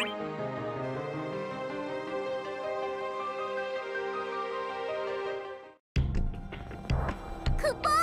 クポ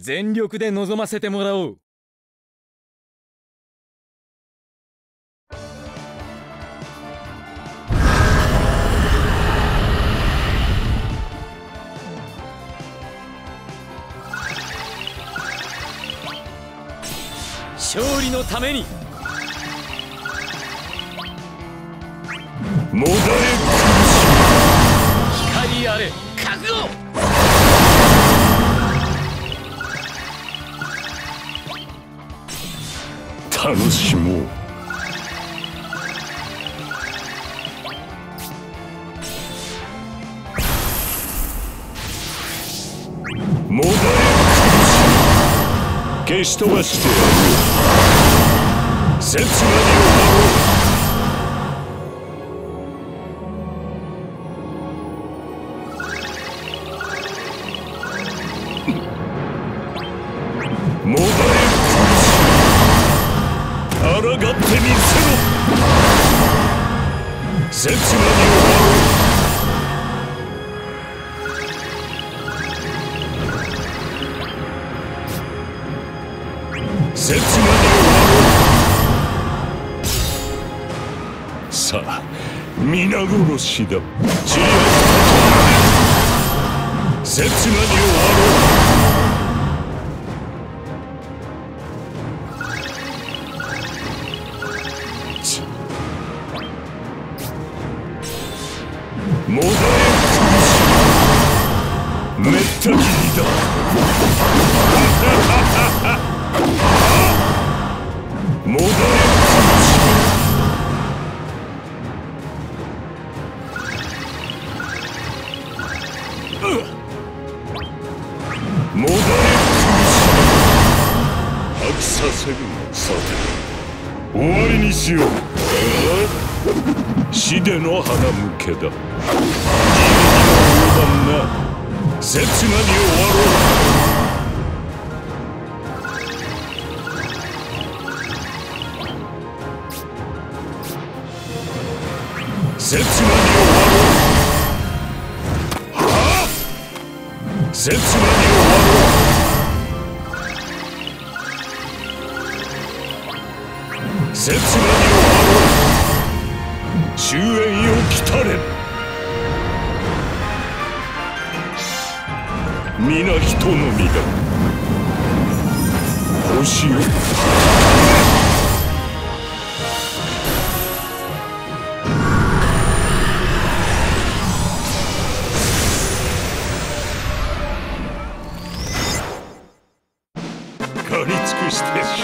全力で臨ませてもらおう。勝利のために。もだ楽しもう。もだえ消し飛ばしてやる。刹那に終わろ。刹那に終わろう刹那に終わろうさあ皆殺しだ。知り合った刹那に終わろうさせるさて終わりにしよう。死での花向けだ。地味にはな刹那に終わろう。刹那に終わろう。はあ？刹那に絶命を守る終焉来たれ皆人の身だ星を。狩り尽くして